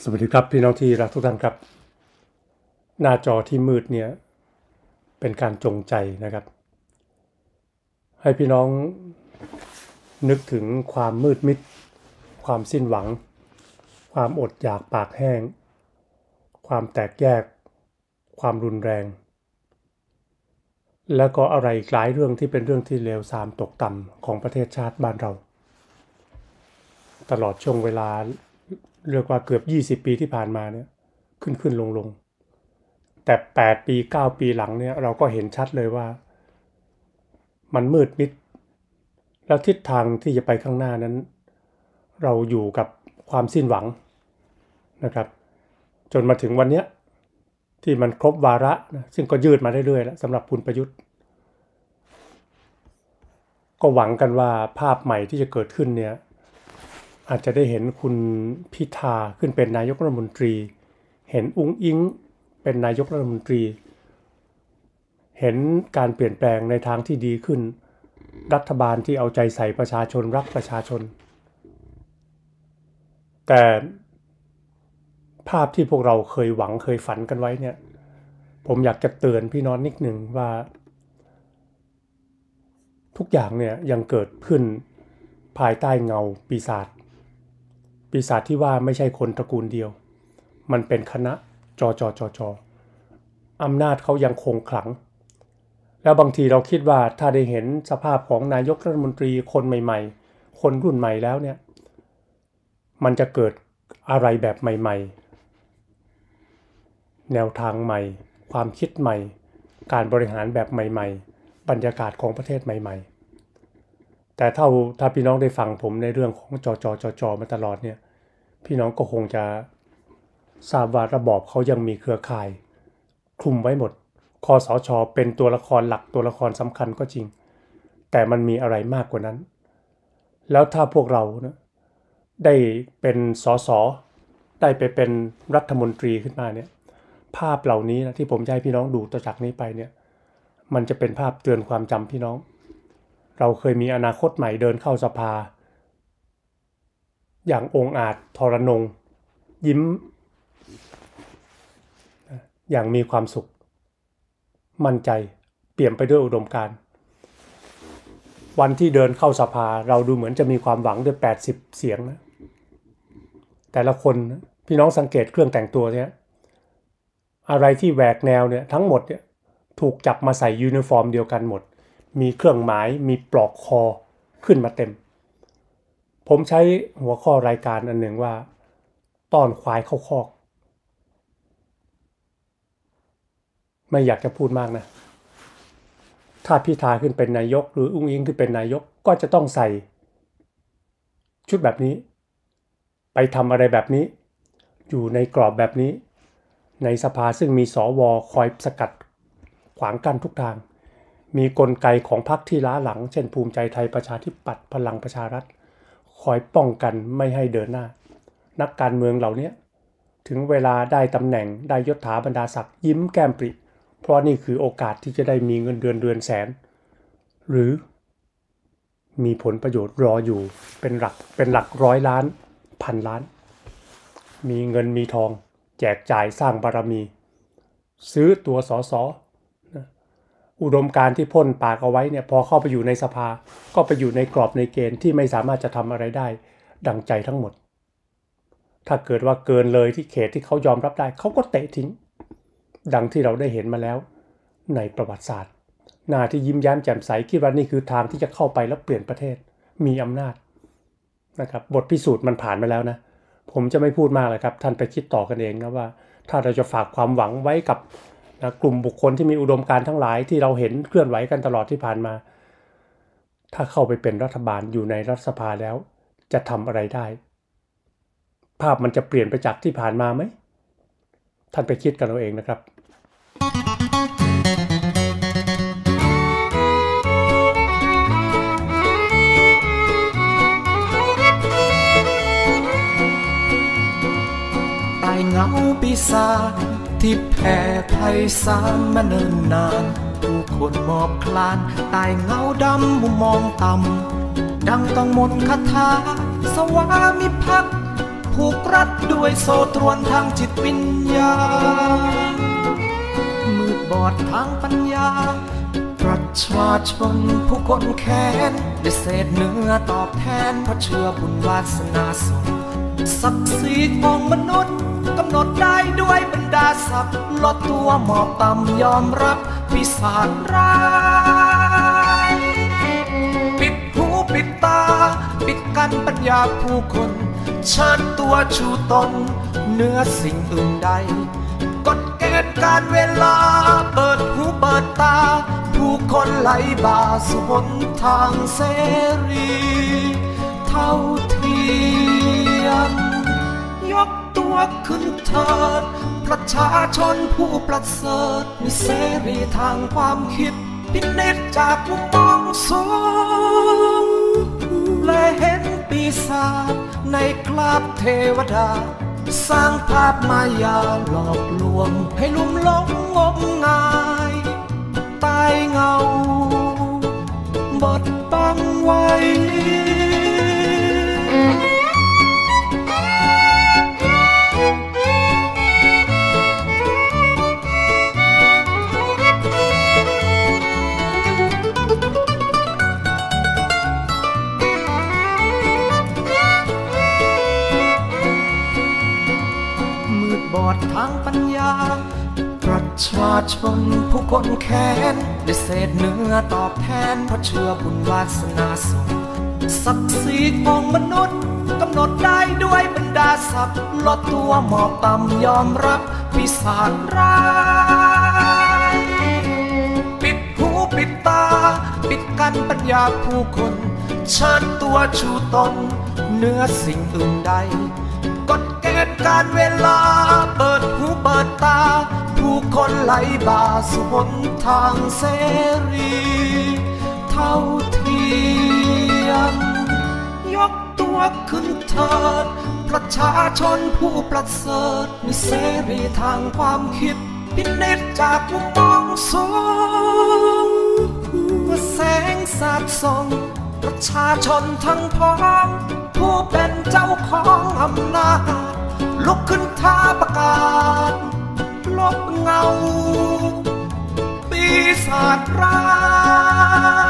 สวัสดีครับพี่น้องที่รักทุกท่านครับ หน้าจอที่มืดเนี่ยเป็นการจงใจนะครับ ให้พี่น้องนึกถึงความมืดมิด ความสิ้นหวัง ความอดอยากปากแห้ง ความแตกแยก ความรุนแรง แล้วก็อะไรหลายเรื่องที่เป็นเรื่องที่เลวทรามตกต่ำของประเทศชาติบ้านเรา ตลอดช่วงเวลา เรียกว่าเกือบ 20 ปีที่ผ่านมาเนี่ยขึ้นขึ้นลงลงแต่ 8 ปี 9 ปีหลังเนี่ยเราก็เห็นชัดเลยว่า มันมืดมิด แล้วทิศทางที่จะไปข้างหน้านั้น เราอยู่กับความสิ้นหวังนะครับ จนมาถึงวันนี้ที่มันครบวาระนะซึ่งก็ยืดมาเรื่อยๆแล้วสำหรับคุณประยุทธ์ ก็หวังกันว่าภาพใหม่ที่จะเกิดขึ้นเนี่ย อาจจะได้เห็นคุณพิธาขึ้นเป็นนายกรัฐมนตรี เห็นอุ้งอิงเป็นนายกรัฐมนตรี เห็นการเปลี่ยนแปลงในทางที่ดีขึ้น รัฐบาลที่เอาใจใส่ประชาชนรักประชาชน แต่ภาพที่พวกเราเคยหวังเคยฝันกันไว้เนี่ย ผมอยากจะเตือนพี่น้องนิดหนึ่งว่า ทุกอย่างเนี่ยยังเกิดขึ้นภายใต้เงาปีศาจ ปีศาจที่ว่าไม่ใช่คนตระกูลเดียว มันเป็นคณะจอจอจอจออำนาจเขายังคงขลัง แล้วบางทีเราคิดว่าถ้าได้เห็นสภาพของนายกรัฐมนตรีคนใหม่ ๆ คนรุ่นใหม่แล้วเนี่ย มันจะเกิดอะไรแบบใหม่ ๆ แนวทางใหม่ ความคิดใหม่ การบริหารแบบใหม่ ๆ บรรยากาศของประเทศใหม่ ๆ แต่ถ้าถ้าพี่น้องได้ฟังผมในเรื่องของจอจอจอจอมาตลอดเนี่ย พี่น้องก็คงจะทราบว่าระบอบเขายังมีเครือข่าย คลุมไว้หมดคอสชอเป็นตัวละครหลักตัวละครสำคัญก็จริง แต่มันมีอะไรมากกว่านั้น แล้วถ้าพวกเรานะได้เป็นสสได้ไปเป็นรัฐมนตรีขึ้นมาเนี่ย ภาพเหล่านี้นะที่ผมจะให้พี่น้องดูต่อจากนี้ไปเนี่ย มันจะเป็นภาพเตือนความจำพี่น้อง เราเคยมีอนาคตใหม่เดินเข้าสภา อย่างองอาจทรนง ยิ้ม อย่างมีความสุข มั่นใจเปลี่ยนไปด้วยอุดมการ วันที่เดินเข้าสภาเราดูเหมือนจะมีความหวังด้วย 80 เสียงนะแต่ละคนพี่น้องสังเกตเครื่องแต่งตัวเนี่ยอะไรที่แหวกแนวเนี่ยทั้งหมดเนี่ยถูกจับมาใส่ยูนิฟอร์มเดียวกันหมด มีเครื่องหมายมีปลอกคอขึ้นมาเต็ม ผมใช้หัวข้อรายการอันหนึ่งว่าต้อนควายเข้าคอก ไม่อยากจะพูดมากนะ ถ้าพิธาขึ้นเป็นนายก หรืออุ๊งอิ๊งขึ้นเป็นนายกก็จะต้องใส่ ชุดแบบนี้ ไปทำอะไรแบบนี้ อยู่ในกรอบแบบนี้ ในสภาซึ่งมีสวคอยสกัดขวางกั้นทุกทาง มีกลไกของพรรคที่ล้าหลัง เช่นภูมิใจไทยประชาธิปัตย์พลังประชารัฐ คอยป้องกันไม่ให้เดินหน้า นักการเมืองเหล่านี้ถึงเวลาได้ตำแหน่งได้ยศถาบรรดาศักดิ์ยิ้มแก้มปริ เพราะนี่คือโอกาสที่จะได้มีเงินเดือนเดือนแสน หรือ มีผลประโยชน์รออยู่เป็นหลักเป็นหลักร้อยล้าน พันล้าน มีเงินมีทอง แจกจ่ายสร้างบารมี ซื้อตัวสอสอ อุดมการที่พ่นปากเอาไว้เนี่ยพอเข้าไปอยู่ในสภา ก็ไปอยู่ในกรอบในเกณฑ์ที่ไม่สามารถจะทำอะไรได้ ดังใจทั้งหมด ถ้าเกิดว่าเกินเลยที่เขตที่เขายอมรับได้เขาก็เตะทิ้ง ดังที่เราได้เห็นมาแล้ว ในประวัติศาสตร์หน้าที่ยิ้มแย้มแจ่มใสคิดว่านี่คือทางที่จะเข้าไปแล้วเปลี่ยนประเทศมีอำนาจนะครับบทพิสูจน์มันผ่านมาแล้วนะ ผมจะไม่พูดมากเลยครับ ท่านไปคิดต่อกันเองนะว่า ถ้าเราจะฝากความหวังไว้กับ นะกลุ่มบุคคลที่มีอุดมการทั้งหลายที่เราเห็นเคลื่อนไหวกันตลอดที่ผ่านมา ถ้าเข้าไปเป็นรัฐบาลอยู่ในรัฐสภาแล้ว จะทำอะไรได้ ภาพมันจะเปลี่ยนไปจากที่ผ่านมาไหม ท่านไปคิดกันเอาเองนะครับตายเงาปีศาจ ที่แผ่ไพศาลมาเนิ่นนาน ผู้คนมอบคลานตายเงาดำมุมมองต่ำดังต้องมนคาถาสวามิภักดิ์ผูกรัดด้วยโซ่ตรวนทางจิตวิญญาณมืดบอดทางปัญญา ประชาชนผู้คนแค้นได้เศษเนื้อตอบแทนเพราะเชื่อบุญวาสนาส่งศักดิ์ศรีของมนุษย์กำหนดได้ด้วย ดาศักดิ์ลดตัวหมอบต่ำยอมรับพิศาจร้ายปิดหูปิดตา ปิดกันปัญญาผู้คนเชิญตัวชูตนเนื้อสิ่งอื่นใดกฎเกณฑ์การเวลา เปิดหูเปิดตา ผู้คนไหลบ่าสู่หนทางเสรี เท่าเทียมยกตัวขึ้นเถิด ประชาชนผู้ประเสริฐมีเสรีทางความคิด พิเนตจากมุมมองสูงและเห็นปีศาจในคราบเทวดา สร้างภาพมายาหลอกลวง ให้ลุ่มหลงงมงายตายเงา บดบังไว้ ญา ประชาชนผู้คนแค้นได้เศษเนื้อตอบแทนเพราะเชื่อบุญวาสนาส่งศักดิ์ศรีของมนุษย์กำหนดได้ด้วยบรรดาศักดิ์ลดตัวหมอบต่ำยอมรับพิศาจร้ายปิดหูปิดตา ปิดกันปัญญาผู้คนเชิญตัวชูตนเนื้อสิ่งอื่นใด การเวลาเปิดหูเปิดตา ผู้คนไหลบ่าสู่หนทางเสรี เท่าเทียม ยกตัวขึ้นเถิด ประชาชนผู้ประเสริฐมีเสรีทางความคิด พิเนตจากมุมมองสูงเมื่อแสงสาดส่องประชาชนทั้งพ้อง ผู้เป็นเจ้าของอำนาจ ลุกขึ้นท้าประกาศ ลบเงา ปีศาจร้าย